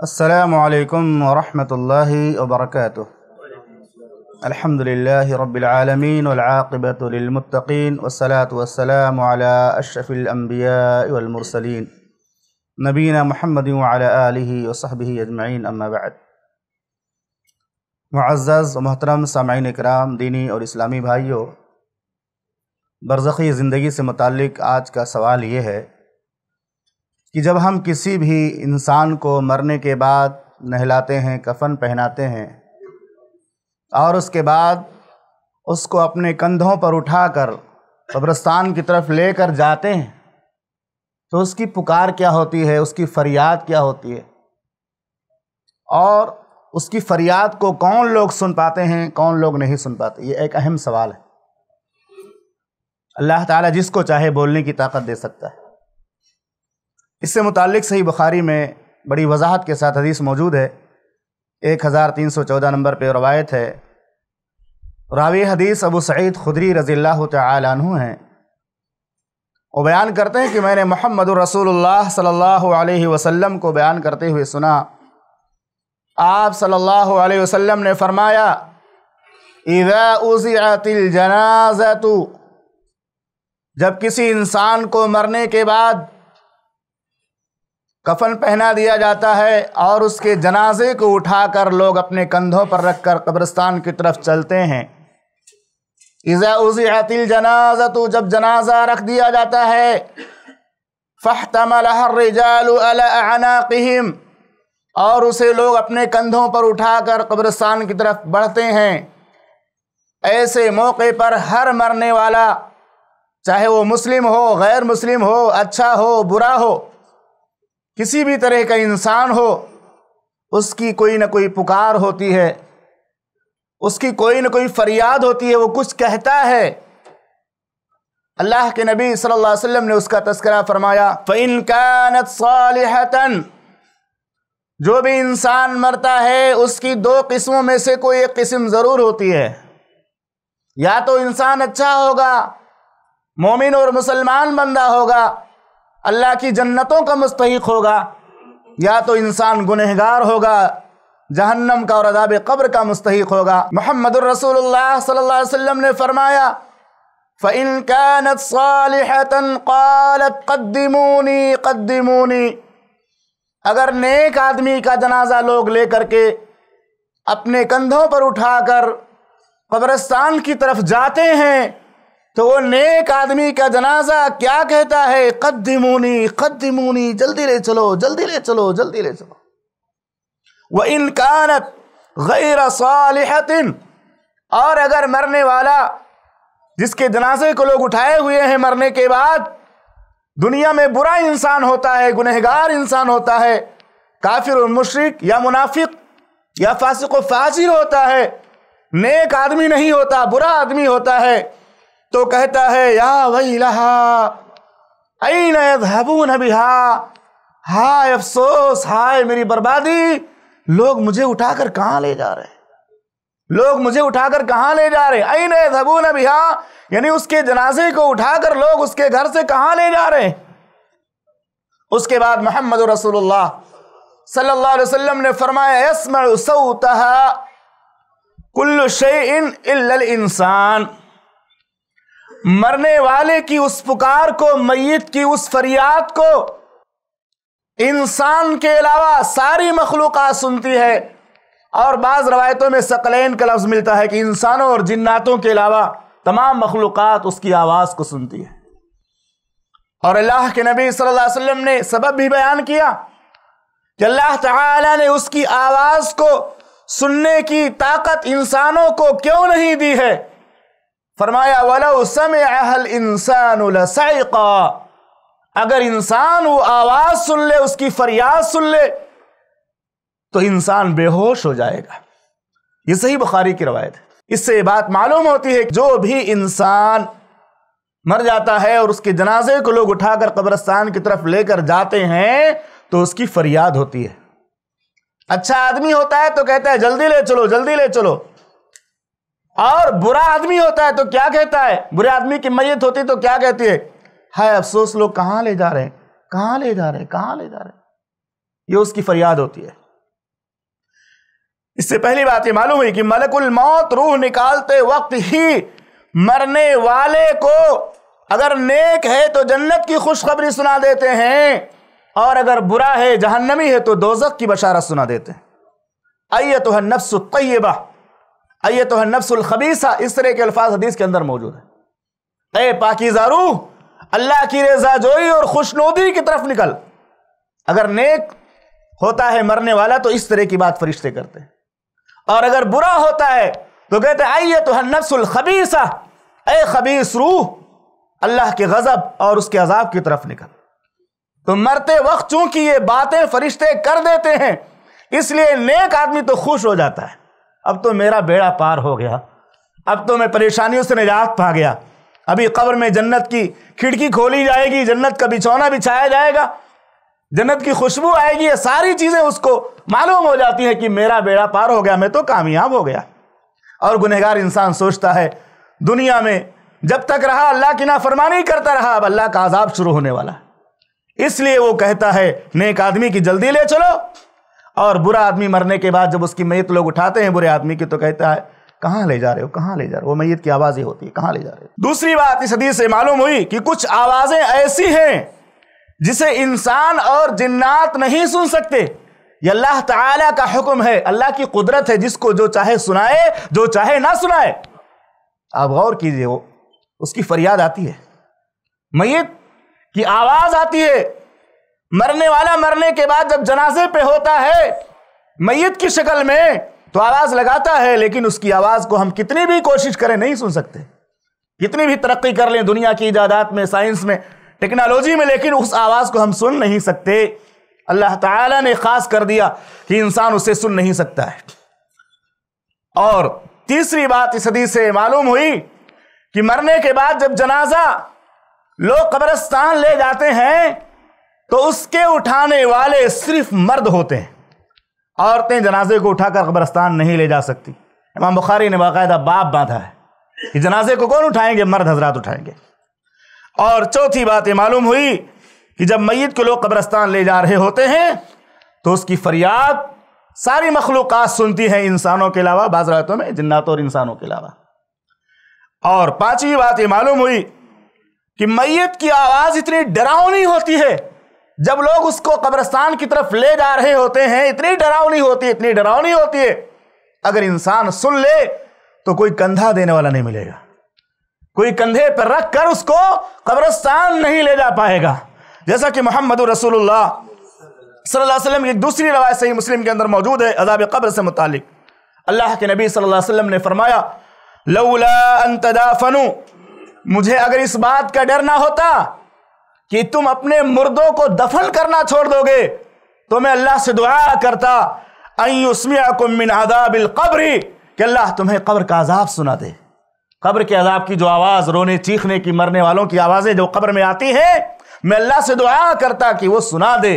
असलकम वरहमतुल्लाहि वबरकातुह अल्हम्दुलिल्लाहि रब्बिल आलमीन वल आक़िबतु लिल मुत्तक़ीन वस्सलातु वस्सलामु अला अशरफिल अंबिया वल मुरसलीन नबीना मुहम्मद व अला आलिहि व सहबिहि अजमईन अम्मा बाद मुअज़्ज़ज़ व मोहतरम सामईन कराम दीनी और इस्लामी भाइयों बरज़ख़ी ज़िंदगी से मुतल्लिक़ आज का सवाल ये है कि जब हम किसी भी इंसान को मरने के बाद नहलाते हैं, कफन पहनाते हैं और उसके बाद उसको अपने कंधों पर उठाकर कब्रस्तान की तरफ़ लेकर जाते हैं तो उसकी पुकार क्या होती है, उसकी फरियाद क्या होती है? और उसकी फरियाद को कौन लोग सुन पाते हैं, कौन लोग नहीं सुन पाते? ये एक अहम सवाल है। अल्लाह ताला जिसको चाहे बोलने की ताकत दे सकता है। इससे मुतालिक सही बुखारी में बड़ी वजाहत के साथ हदीस मौजूद है। एक हज़ार तीन सौ चौदह नंबर पर रवायत है। रावी हदीस अबू सईद खुदरी रज़ी तु हैं। वो बयान करते हैं कि मैंने मोहम्मद रसूलुल्लाह सल्लल्लाहु अलैहि वसल्लम को बयान करते हुए सुना। आप सल्लल्लाहु अलैहि वसल्लम ने फरमाया, इज़ा उज़िअतिल जनाज़तु। जब किसी इंसान को मरने के बाद कफन पहना दिया जाता है और उसके जनाजे को उठाकर लोग अपने कंधों पर रखकर कब्रिस्तान की तरफ़ चलते हैं। इज़ा उज़िअतिल जनाजा तो जब जनाजा रख दिया जाता है फ़हतमलहर्रिजालनाक़िहिम और उसे लोग अपने कंधों पर उठाकर कब्रिस्तान की तरफ़ बढ़ते हैं। ऐसे मौके पर हर मरने वाला, चाहे वो मुस्लिम हो, गैर मुस्लिम हो अच्छा हो, बुरा हो किसी भी तरह का इंसान हो, उसकी कोई ना कोई पुकार होती है, उसकी कोई ना कोई फरियाद होती है, वो कुछ कहता है। अल्लाह के नबी सल्लल्लाहु अलैहि वसल्लम ने उसका तस्करा फरमाया फ़िन कानत जो भी इंसान मरता है, उसकी दो किस्मों में से कोई एक किस्म ज़रूर होती है। या तो इंसान अच्छा होगा, मोमिन और मुसलमान बंदा होगा अल्लाह की जन्नतों का मुस्तक होगा, या तो इंसान गुनहगार होगा, जहन्नम का और अदाब कब्र का मुस्तक होगा। मोहम्मद रसूलुल्लाह वसल्लम ने फरमाया फ़िन कानत सालिहतन क़ालत क़द्दिमूनी। अगर नेक आदमी का जनाजा लोग लेकर के अपने कंधों पर उठाकर कब्रस्तान की तरफ़ जाते हैं तो वो नेक आदमी का जनाजा क्या कहता है? कद्दिमूनी कद्दिमूनी, जल्दी ले चलो, जल्दी ले चलो, जल्दी ले चलो। वह इनकानत गैर सालिहतिन। और अगर मरने वाला, जिसके जनाजे को लोग उठाए हुए हैं मरने के बाद, दुनिया में बुरा इंसान होता है, गुनहगार इंसान होता है, काफिर और मुशरक या मुनाफिक या फासिक व फाजिर होता है, नेक आदमी नहीं होता, बुरा आदमी होता है तो कहता है, या वही लहाबून बिहा? हाय अफसोस, हाय मेरी बर्बादी। लोग मुझे उठाकर कहाँ ले जा रहे लोग मुझे उठाकर कहाँ ले जा रहे नए धबून बिहा? यानी उसके जनाजे को उठाकर लोग उसके घर से कहाँ ले जा रहे उसके बाद मोहम्मद रसूलुल्लाह सल्लल्लाहु अलैहि वसल्लम ने फरमाया कुल्लु शैइन इल्लल इंसान। मरने वाले की उस पुकार को मैत की उस फरियाद को इंसान के अलावा सारी मखलूक़ात सुनती है। और बाज़ रवायतों में सकलैन का लफ्ज़ मिलता है कि इंसानों और जिन्नातों के अलावा तमाम मखलूक़ात उसकी आवाज़ को सुनती है। और अल्लाह के नबी सल्लल्लाहु अलैहि वसल्लम ने सबब भी बयान किया कि अल्लाह ताला ने उसकी आवाज़ को सुनने की ताकत इंसानों को क्यों नहीं दी है? फरमाया, वलो समल इंसान अगर इंसान वो आवाज़ सुन ले, उसकी फरियाद सुन ले तो इंसान बेहोश हो जाएगा। ये सही बुखारी की रवायत है। इससे ये बात मालूम होती है जो भी इंसान मर जाता है और उसके जनाजे को लोग उठाकर कब्रस्तान की तरफ़ लेकर जाते हैं तो उसकी फरियाद होती है। अच्छा आदमी होता है तो कहता है, जल्दी ले चलो, जल्दी ले चलो। और बुरा आदमी होता है तो क्या कहता है? बुरे आदमी की मैयत होती तो क्या कहती है? हाय अफसोस, लोग कहाँ ले जा रहे हैं? कहाँ ले जा रहे हैं? कहाँ ले जा रहे हैं? ये उसकी फरियाद होती है। इससे पहली बात ये मालूम हुई कि मलकुल मौत रूह निकालते वक्त ही मरने वाले को अगर नेक है तो जन्नत की खुशखबरी सुना देते हैं, और अगर बुरा है, जहन्नमी है तो दोजक की बशारत सुना देते हैं। अय तो है नफ्स तय्यबा। अय तो है नफ्सुल खबीसा, इस तरह के अल्फाज हदीस के अंदर मौजूद है। ए पाकिजारू, अल्लाह की रजा जोई और खुशनोदी की तरफ़ निकल। अगर नेक होता है मरने वाला तो इस तरह की बात फरिश्ते करते हैं। और अगर बुरा होता है तो कहते आइए तो नफ्सुल खबीसा, ए खबीस रूह अल्लाह के गजब और उसके अजाब की तरफ़ निकल। तो मरते वक्त चूँकि ये बातें फरिश्ते कर देते हैं, इसलिए नेक आदमी तो खुश हो जाता है। अब तो मेरा बेड़ा पार हो गया। अब तो मैं परेशानियों से निजात पा गया। अभी कब्र में जन्नत की खिड़की खोली जाएगी, जन्नत का बिछौना बिछाया जाएगा, जन्नत की खुशबू आएगी, ये सारी चीज़ें उसको मालूम हो जाती हैं कि मेरा बेड़ा पार हो गया, मैं तो कामयाब हो गया। और गुनहगार इंसान सोचता है, दुनिया में जब तक रहा अल्लाह की ना नाफरमानी करता रहा, अब अल्लाह का आजाब शुरू होने वाला इसलिए वो कहता है, नेक आदमी की जल्दी ले चलो। और बुरा आदमी मरने के बाद जब उसकी मैत लोग उठाते हैं बुरे आदमी की तो कहता है, कहाँ ले जा रहे हो? कहाँ ले जा रहे हो? वो मैत की आवाज़ ही होती है, कहाँ ले जा रहे हो? दूसरी बात इस हदीस से मालूम हुई कि कुछ आवाज़ें ऐसी हैं जिसे इंसान और जिन्नात नहीं सुन सकते। ये अल्लाह ताला का हुक्म है, अल्लाह की कुदरत है, जिसको जो चाहे सुनाए, जो चाहे ना सुनाए। आप गौर कीजिए, वो, उसकी फरियाद आती है। मैत की आवाज़ आती है मरने वाला मरने के बाद जब जनाजे पे होता है मैत की शक्ल में तो आवाज़ लगाता है, लेकिन उसकी आवाज़ को हम कितनी भी कोशिश करें नहीं सुन सकते। कितनी भी तरक्की कर लें दुनिया की इजादात में, साइंस में, टेक्नोलॉजी में, लेकिन उस आवाज़ को हम सुन नहीं सकते। अल्लाह ताला ने खास कर दिया कि इंसान उसे सुन नहीं सकता है। और तीसरी बात इस हदीस से मालूम हुई कि मरने के बाद जब जनाजा लोग कब्रस्तान ले जाते हैं तो उसके उठाने वाले सिर्फ़ मर्द होते हैं। औरतें जनाजे को उठाकर कब्रस्तान नहीं ले जा सकती। इमाम बुखारी ने बाकायदा बाप बांधा है कि जनाजे को कौन उठाएँगे? मर्द हजरात उठाएँगे। और चौथी बात ये मालूम हुई कि जब मैत को लोग कब्रस्तान ले जा रहे होते हैं तो उसकी फरियाद सारी मखलूक सुनती हैं इंसानों के अलावा, बाज रातों में जिन्नातों और इंसानों के अलावा। और पांचवी बात ये मालूम हुई कि मैत की आवाज़ इतनी डरावनी होती है जब लोग उसको कब्रस्तान की तरफ़ ले जा रहे होते हैं, इतनी डरावनी होती है, इतनी डरावनी होती है। अगर इंसान सुन ले तो कोई कंधा देने वाला नहीं मिलेगा। कोई कंधे पर रख कर उसको कब्रस्तान नहीं ले जा पाएगा। जैसा कि मोहम्मद रसूलुल्लाह सल्लल्लाहु अलैहि वसल्लम की दूसरी रवायत सही मुस्लिम के अंदर मौजूद है, अजाब कब्र से मुतालिक। अल्लाह के नबी सल्लल्लाहु अलैहि वसल्लम ने फरमाया, लौला अंतदाफनु मुझे अगर इस बात का डर ना होता कि तुम अपने मुर्दों को दफन करना छोड़ दोगे तो मैं अल्लाह से दुआ करता मिन आदाबिल कब्री, कि अल्लाह तुम्हें कब्र का अजाब सुना दे। कब्र के अजाब की जो आवाज़, रोने चीखने की, मरने वालों की आवाज़ें जो कब्र में आती हैं, मैं अल्लाह से दुआ करता कि वो सुना दे।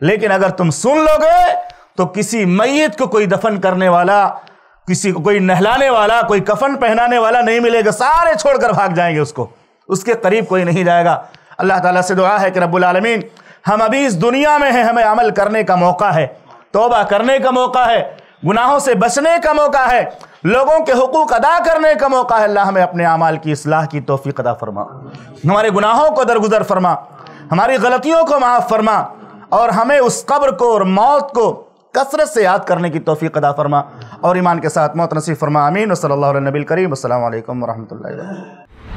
लेकिन अगर तुम सुन लोगे तो किसी मैत को कोई दफन करने वाला, किसी को कोई नहलाने वाला, कोई कफन पहनाने वाला नहीं मिलेगा, सारे छोड़कर भाग जाएँगे उसको। उसके करीब कोई नहीं जाएगा। अल्लाह ताला से दुआ है कि रब्बुल आलमीन, हम अभी इस दुनिया में हैं, हमें अमल करने का मौका है, तोबा करने का मौका है, गुनाहों से बचने का मौका है, लोगों के हुकूक अदा करने का मौका है। अल्लाह हमें अपने अमाल की असलाह की तोफ़ी अदा फरमा। हमारे गुनाहों को दरगुजर फरमा, हमारी गलतियों को माफ़ फरमा, और हमें उस कब्र को और मौत को कसरत से याद करने की तोफ़ी अदा फरमा, और ईमान के साथ मौत नसीब फरमा अमीन वसल्ला नबी करीम। अल्लाम वरहमल